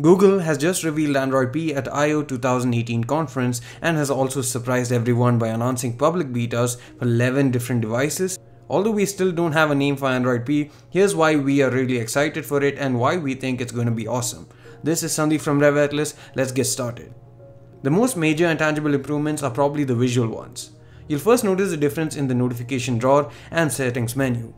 Google has just revealed Android P at I/O 2018 conference and has also surprised everyone by announcing public betas for 11 different devices. Although we still don't have a name for Android P, here's why we are really excited for it and why we think it's going to be awesome. This is Sandeep from Rev Atlas, let's get started. The most major and tangible improvements are probably the visual ones. You'll first notice the difference in the notification drawer and settings menu.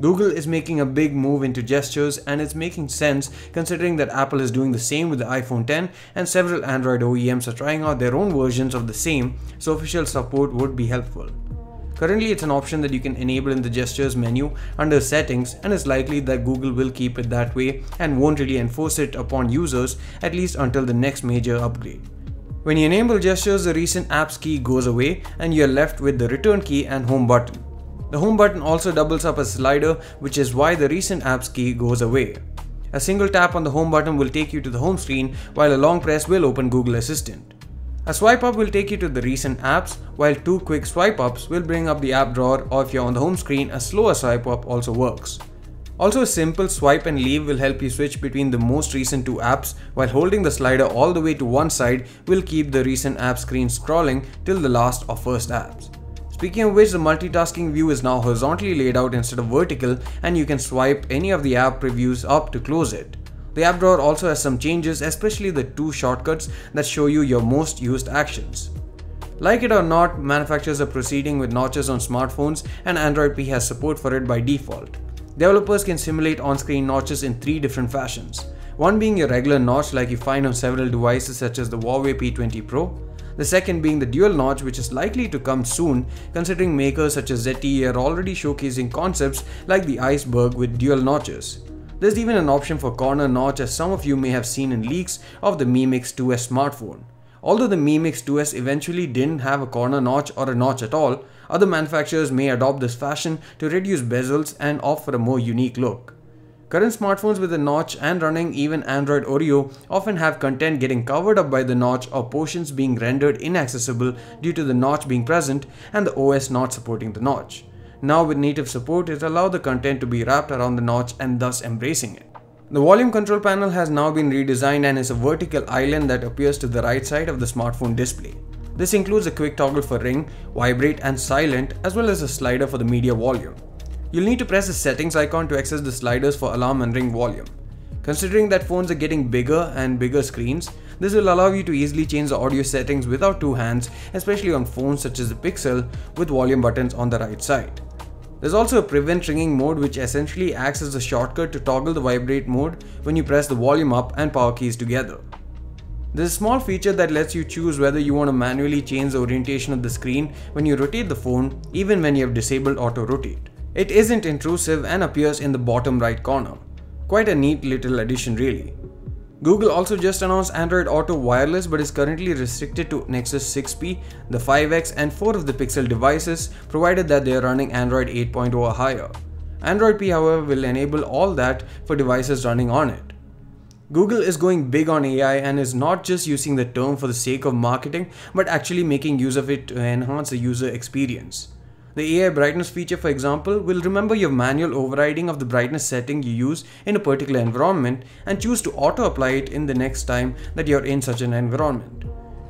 Google is making a big move into gestures and it's making sense considering that Apple is doing the same with the iPhone 10 and several Android OEMs are trying out their own versions of the same, so official support would be helpful. Currently it's an option that you can enable in the gestures menu under settings and it's likely that Google will keep it that way and won't really enforce it upon users at least until the next major upgrade. When you enable gestures, the recent apps key goes away and you're left with the return key and home button. The home button also doubles up as a slider which is why the recent apps key goes away. A single tap on the home button will take you to the home screen while a long press will open Google Assistant. A swipe up will take you to the recent apps while two quick swipe ups will bring up the app drawer or if you're on the home screen a slower swipe up also works. Also a simple swipe and leave will help you switch between the most recent two apps while holding the slider all the way to one side will keep the recent app screen scrolling till the last or first apps. Speaking of which, the multitasking view is now horizontally laid out instead of vertical and you can swipe any of the app previews up to close it. The app drawer also has some changes, especially the two shortcuts that show you your most used actions. Like it or not, manufacturers are proceeding with notches on smartphones and Android P has support for it by default. Developers can simulate on-screen notches in three different fashions. One being your regular notch like you find on several devices such as the Huawei P20 Pro, the second being the dual notch which is likely to come soon considering makers such as ZTE are already showcasing concepts like the Iceberg with dual notches. There's even an option for corner notch as some of you may have seen in leaks of the Mi Mix 2S smartphone. Although the Mi Mix 2S eventually didn't have a corner notch or a notch at all, other manufacturers may adopt this fashion to reduce bezels and offer a more unique look. Current smartphones with a notch and running even Android Oreo often have content getting covered up by the notch or portions being rendered inaccessible due to the notch being present and the OS not supporting the notch. Now with native support, it allows the content to be wrapped around the notch and thus embracing it. The volume control panel has now been redesigned and is a vertical island that appears to the right side of the smartphone display. This includes a quick toggle for ring, vibrate and silent as well as a slider for the media volume. You'll need to press the settings icon to access the sliders for alarm and ring volume. Considering that phones are getting bigger and bigger screens, this will allow you to easily change the audio settings without two hands, especially on phones such as the Pixel with volume buttons on the right side. There's also a prevent ringing mode which essentially acts as a shortcut to toggle the vibrate mode when you press the volume up and power keys together. There's a small feature that lets you choose whether you want to manually change the orientation of the screen when you rotate the phone even when you have disabled auto rotate. It isn't intrusive and appears in the bottom right corner. Quite a neat little addition really. Google also just announced Android Auto Wireless but is currently restricted to Nexus 6P, the 5X and 4 of the Pixel devices provided that they are running Android 8.0 or higher. Android P however will enable all that for devices running on it. Google is going big on AI and is not just using the term for the sake of marketing but actually making use of it to enhance the user experience. The AI brightness feature, for example, will remember your manual overriding of the brightness setting you use in a particular environment and choose to auto apply it in the next time that you're in such an environment.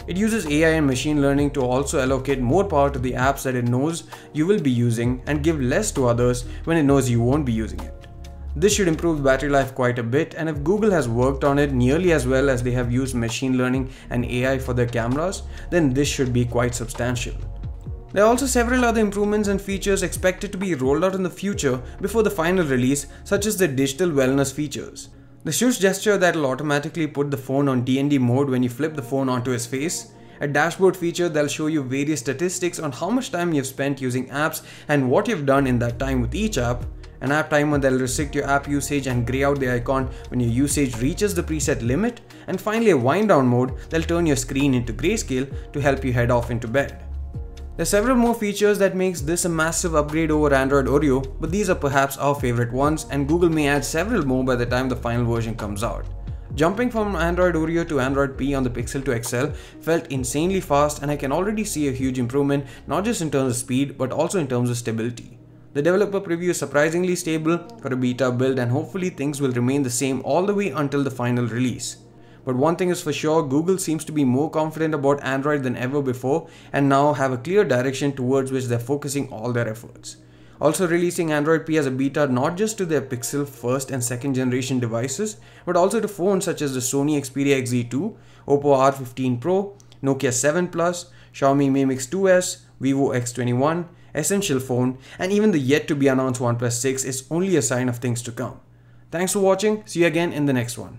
It uses AI and machine learning to also allocate more power to the apps that it knows you will be using and give less to others when it knows you won't be using it. This should improve battery life quite a bit and if Google has worked on it nearly as well as they have used machine learning and AI for their cameras, then this should be quite substantial. There are also several other improvements and features expected to be rolled out in the future before the final release, such as the digital wellness features. The shush gesture that will automatically put the phone on DND mode when you flip the phone onto his face, a dashboard feature that'll show you various statistics on how much time you've spent using apps and what you've done in that time with each app, an app timer that'll restrict your app usage and grey out the icon when your usage reaches the preset limit, and finally a wind down mode that'll turn your screen into grayscale to help you head off into bed. There are several more features that makes this a massive upgrade over Android Oreo, but these are perhaps our favorite ones and Google may add several more by the time the final version comes out. Jumping from Android Oreo to Android P on the Pixel 2 XL felt insanely fast and I can already see a huge improvement not just in terms of speed but also in terms of stability. The developer preview is surprisingly stable for a beta build and hopefully things will remain the same all the way until the final release. But one thing is for sure, Google seems to be more confident about Android than ever before and now have a clear direction towards which they're focusing all their efforts. Also releasing Android P as a beta not just to their Pixel first and second generation devices, but also to phones such as the Sony Xperia XZ2, Oppo R15 Pro, Nokia 7 Plus, Xiaomi Mi Mix 2S, Vivo X21, Essential Phone, and even the yet to be announced OnePlus 6 is only a sign of things to come. Thanks for watching, see you again in the next one.